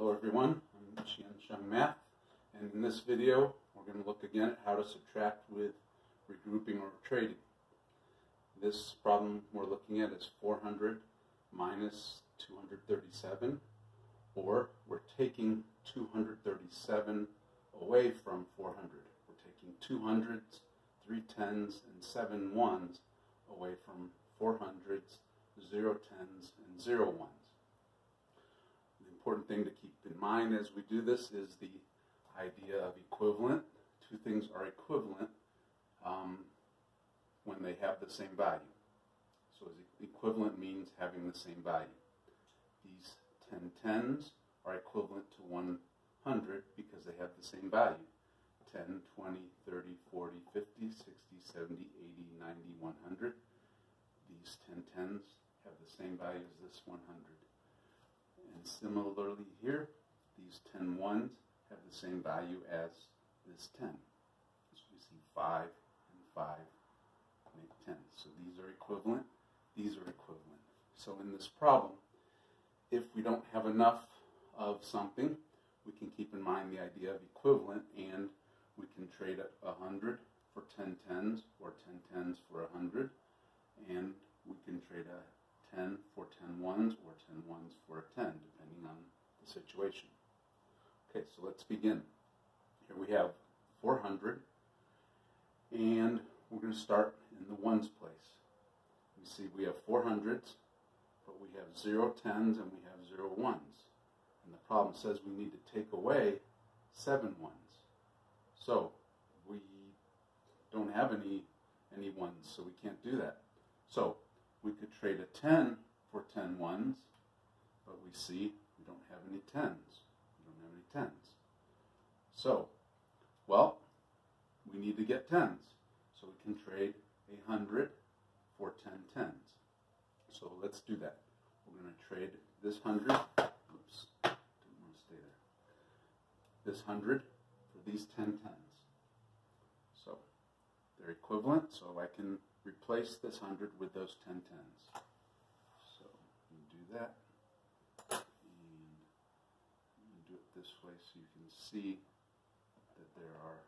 Hello everyone, I'm Xiansheng Math, and in this video we're going to look again at how to subtract with regrouping or trading. This problem we're looking at is 400 minus 237, or we're taking 237 away from 400. We're taking two hundreds, three tens, and seven ones away from 400s, zero tens, and zero ones important thing to keep mind as we do this is the idea of equivalent. Two things are equivalent um, when they have the same value. So equivalent means having the same value. These 10 tens are equivalent to 100 because they have the same value. 10, 20, 30, 40, 50, 60, 70, 80, 90, 100. These 10 tens have the same value as this 100. And similarly here, these 10 ones have the same value as this 10. So we see 5 and 5 make 10. So these are equivalent, these are equivalent. So in this problem, if we don't have enough of something, we can keep in mind the idea of equivalent and we can trade a 100 for 10 tens or 10 tens for 100 and we can trade a 10 for 10 ones or 10 ones for a 10, depending on the situation. Okay, so let's begin. Here we have 400, and we're going to start in the ones place. We see we have 400s, but we have 0 tens and we have 0 ones. And the problem says we need to take away 7 ones. So we don't have any any ones, so we can't do that. So we could trade a 10 for 10 ones, but we see we don't have any 10s. We don't have any 10s. So, well, we need to get 10s. So we can trade a 100 for 10 10s. So let's do that. We're going to trade this 100. Oops, didn't want to stay there. This 100 for these 10 10s. So they're equivalent, so I can replace this 100 with those 10 tens. So do that, and do it this way so you can see that there are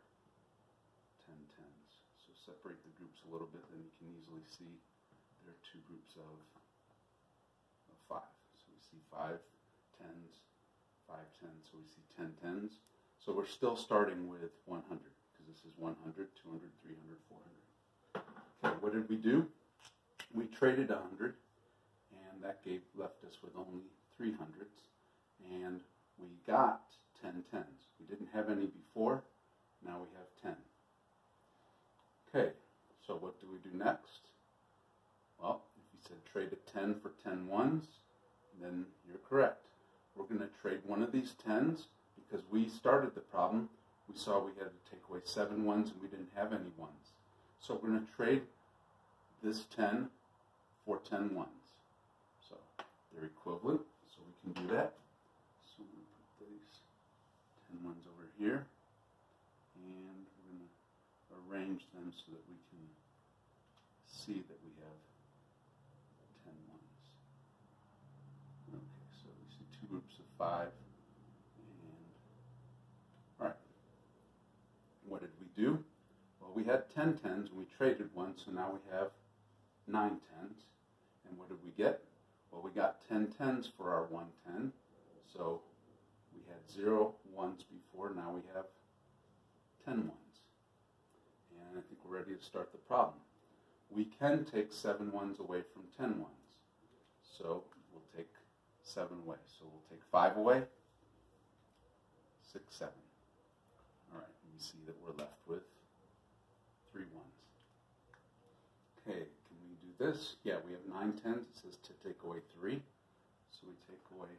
10 tens. So separate the groups a little bit, then you can easily see there are two groups of, of 5. So we see 5 tens, 5 tens, so we see 10 tens. So we're still starting with 100 because this is 100, 200, 300, 400. Okay, what did we do? We traded 100, and that gave left us with only 300s, and we got 10 tens. We didn't have any before, now we have 10. Okay, so what do we do next? Well, if you said trade a 10 for 10 ones, then you're correct. We're going to trade one of these 10s because we started the problem. We saw we had to take away seven ones and we didn't have any ones. So we're going to trade this 10 for 10 ones. So they're equivalent, so we can do that. So I'm going to put these 10 ones over here, and we're going to arrange them so that we can see that we have 10 ones. Okay, so we see two groups of five, and all right. What did we do? Well, we had 10 tens and we traded one, so now we have 9 tens. And what did we get? Well, we got 10 tens for our 110. So had 0 before, now we have 10 ones. And I think we're ready to start the problem. We can take 7 ones away from 10 ones. So we'll take 7 away. So we'll take 5 away, 6, 7. All right, we see that we're left with three ones. Okay, can we do this? Yeah, we have nine tens. It says to take away three. So we take away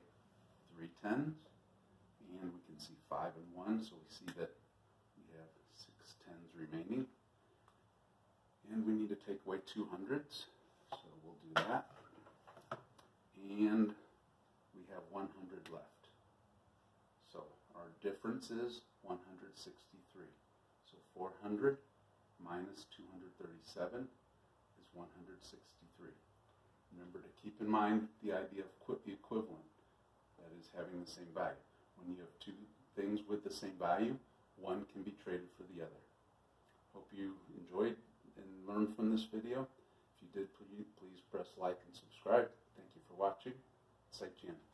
three tens. Can see five and one. So we see that we have six tens remaining. And we need to take away two hundreds. So we'll do that. And we have 100 left. So our difference is 163. So 400 minus 237 is 163. Remember to keep in mind the idea of the equivalent, that is having the same value. When you have two things with the same value, one can be traded for the other. Hope you enjoyed and learned from this video. If you did, please, please press like and subscribe. Thank you for watching. Jian.